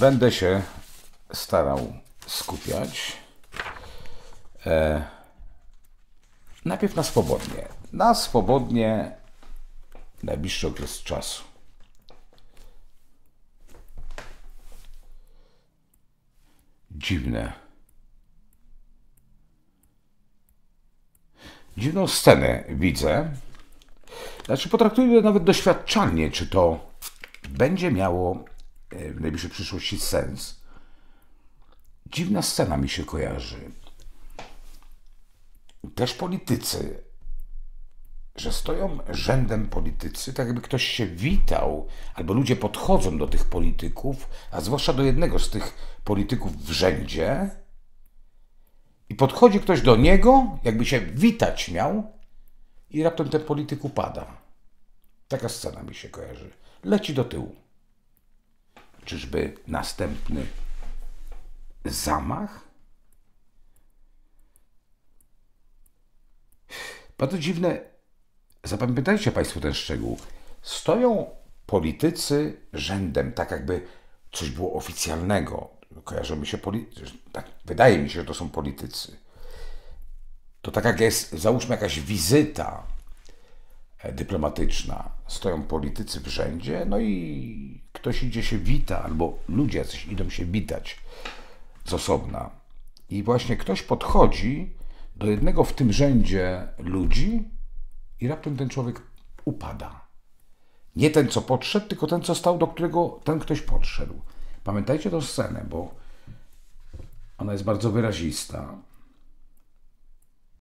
Będę się starał skupiać. E, najpierw na swobodnie. Na swobodnie najbliższy okres czasu. Dziwne. Dziwną scenę widzę. Znaczy, potraktuję nawet doświadczalnie, czy to będzie miało w najbliższej przyszłości sens. Dziwna scena mi się kojarzy. Też politycy, że stoją rzędem politycy, tak jakby ktoś się witał, albo ludzie podchodzą do tych polityków, a zwłaszcza do jednego z tych polityków w rzędzie, i podchodzi ktoś do niego, jakby się witać miał, i raptem ten polityk upada. Taka scena mi się kojarzy. Leci do tyłu. Czyżby następny zamach? Bardzo dziwne. Zapamiętajcie Państwo ten szczegół. Stoją politycy rzędem, tak jakby coś było oficjalnego. Kojarzą mi się politycy. Tak, wydaje mi się, że to są politycy. To tak jak jest, załóżmy, jakaś wizyta e, dyplomatyczna. Stoją politycy w rzędzie, no i ktoś idzie się wita, albo ludzie jacyś idą się witać z osobna. I właśnie ktoś podchodzi do jednego w tym rzędzie ludzi i raptem ten człowiek upada. Nie ten, co podszedł, tylko ten, co stał, do którego ten ktoś podszedł. Pamiętajcie tę scenę, bo ona jest bardzo wyrazista.